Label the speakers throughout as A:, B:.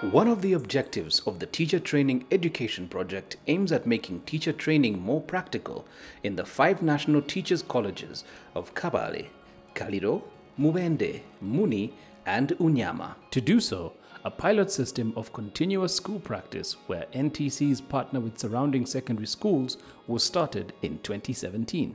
A: One of the objectives of the Teacher Training Education Project aims at making teacher training more practical in the five national teachers' colleges of Kabale, Kaliro, Mubende, Muni, and Unyama. To do so, a pilot system of continuous school practice where NTCs partner with surrounding secondary schools was started in 2017.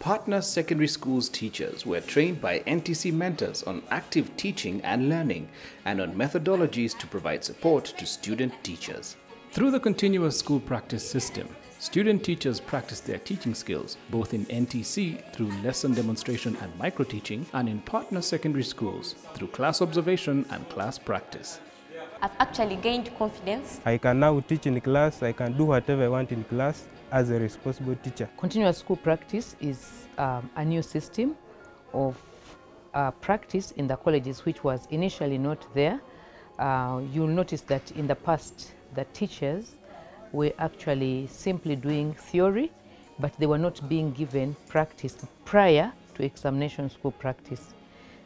A: Partner secondary schools teachers were trained by NTC mentors on active teaching and learning and on methodologies to provide support to student teachers. Through the continuous school practice system, student teachers practice their teaching skills both in NTC through lesson demonstration and micro teaching and in partner secondary schools through class observation and class practice.
B: I've actually gained confidence.
C: I can now teach in the class, I can do whatever I want in class as a responsible teacher.
D: Continuous school practice is um, a new system of uh, practice in the colleges which was initially not there. Uh, you'll notice that in the past the teachers were actually simply doing theory but they were not being given practice prior to examination school practice.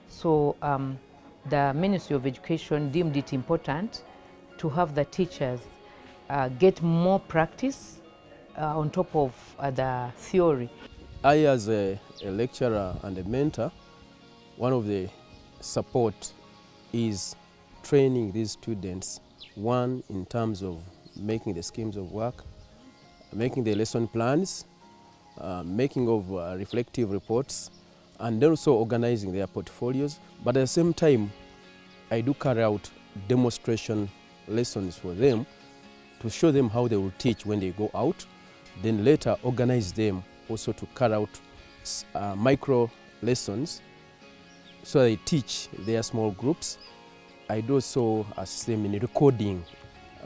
D: So um, the Ministry of Education deemed it important to have the teachers uh, get more practice uh, on top of uh, the theory.
E: I, as a, a, lecturer and a mentor, one of the support is training these students, one in terms of making the schemes of work, making the lesson plans, uh, making of uh, reflective reports, and also organizing their portfolios. But at the same time, I do carry out demonstration lessons for them to show them how they will teach when they go out then later organize them also to carry out uh, micro lessons so they teach their small groups. I do also assist them in recording,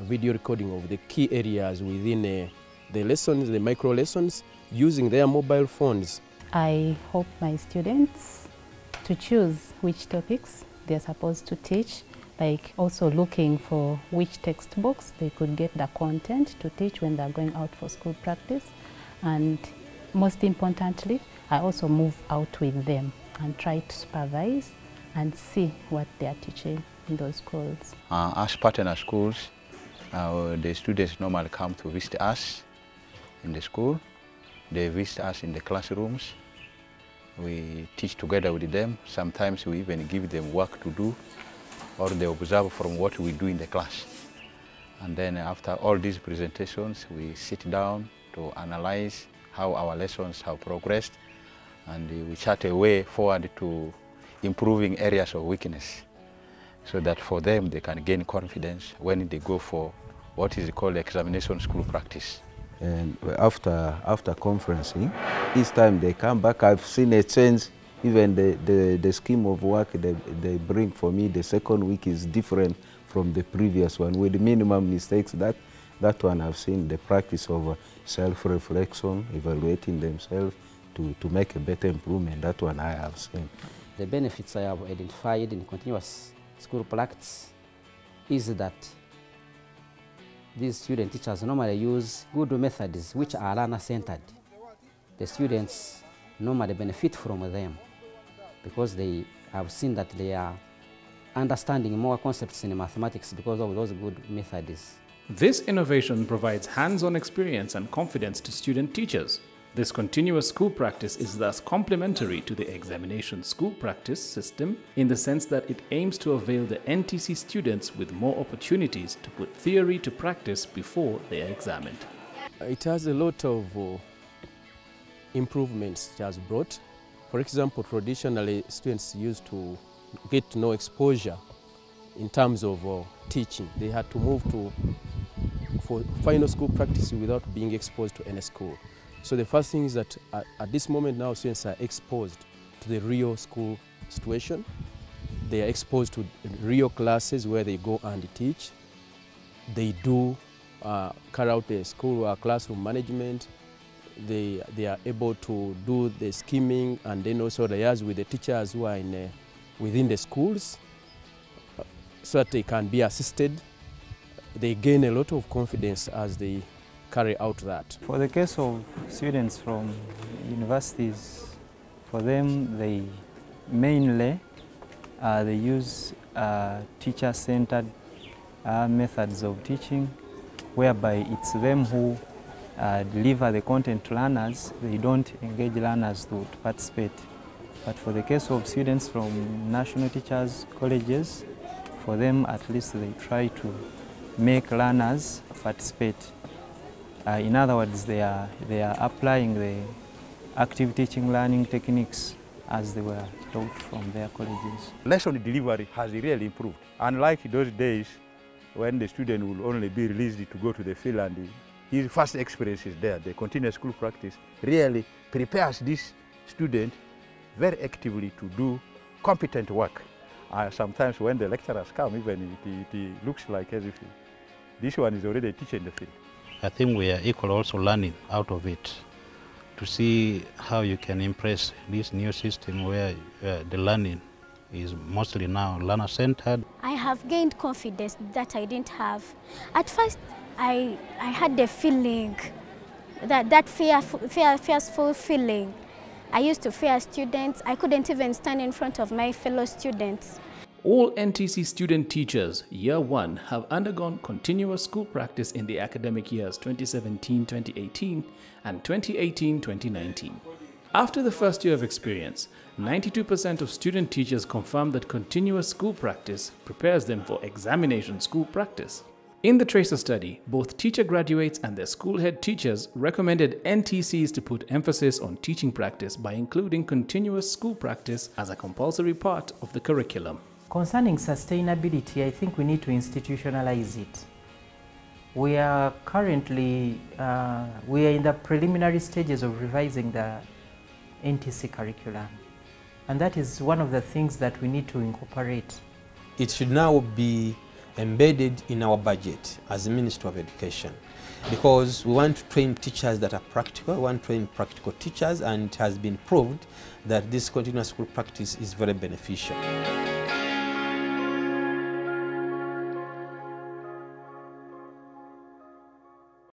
E: video recording of the key areas within uh, the lessons, the micro lessons, using their mobile phones.
F: I hope my students to choose which topics they're supposed to teach like also looking for which textbooks they could get the content to teach when they're going out for school practice. And most importantly, I also move out with them and try to supervise and see what they are teaching in those schools.
G: Uh, as partner schools, uh, the students normally come to visit us in the school. They visit us in the classrooms. We teach together with them. Sometimes we even give them work to do or they observe from what we do in the class. And then after all these presentations, we sit down to analyze how our lessons have progressed and we chart a way forward to improving areas of weakness so that for them they can gain confidence when they go for what is called examination school practice.
H: And after, after conferencing, each time they come back, I've seen a change even the, the, the scheme of work they, they bring for me the second week is different from the previous one with minimum mistakes that that one I've seen the practice of uh, self-reflection evaluating themselves to, to make a better improvement that one I have seen.
I: The benefits I have identified in continuous school practice is that these student teachers normally use good methods which are learner-centered. The students normally benefit from them because they have seen that they are understanding more concepts in mathematics because of those good methods.
A: This innovation provides hands-on experience and confidence to student teachers. This continuous school practice is thus complementary to the examination school practice system in the sense that it aims to avail the NTC students with more opportunities to put theory to practice before they are examined.
E: It has a lot of uh, improvements it has brought for example, traditionally students used to get no exposure in terms of uh, teaching. They had to move to for final school practice without being exposed to any school. So the first thing is that at, at this moment now students are exposed to the real school situation. They are exposed to real classes where they go and teach. They do uh, carry out the school uh, classroom management, they, they are able to do the scheming and then also liaise with the teachers who are in, uh, within the schools so that they can be assisted. They gain a lot of confidence as they carry out that.
J: For the case of students from universities, for them they mainly uh, they use uh, teacher-centered uh, methods of teaching, whereby it's them who uh, deliver the content to learners, they don't engage learners to, to participate. But for the case of students from national teachers colleges, for them at least they try to make learners participate. Uh, in other words, they are, they are applying the active teaching learning techniques as they were taught from their colleges.
K: Lesson delivery has really improved. Unlike those days when the student will only be released to go to the field and his first experience is there, the continuous school practice really prepares this student very actively to do competent work. Uh, sometimes when the lecturers come, even it, it, it looks like as if this one is already in the field.
L: I think we are equal also learning out of it to see how you can impress this new system where uh, the learning is mostly now learner-centered.
M: I have gained confidence that I didn't have. At first, I, I had the feeling, that, that fear, fear, fearful feeling. I used to fear students. I couldn't even stand in front of my fellow students.
A: All NTC student teachers, Year 1, have undergone continuous school practice in the academic years 2017-2018 and 2018-2019. After the first year of experience, 92% of student teachers confirm that continuous school practice prepares them for examination school practice. In the Tracer study, both teacher graduates and their school head teachers recommended NTCs to put emphasis on teaching practice by including continuous school practice as a compulsory part of the curriculum.
N: Concerning sustainability, I think we need to institutionalize it. We are currently, uh, we are in the preliminary stages of revising the NTC curriculum. And that is one of the things that we need to incorporate.
O: It should now be embedded in our budget as the Ministry of Education because we want to train teachers that are practical, we want to train practical teachers and it has been proved that this continuous school practice is very beneficial.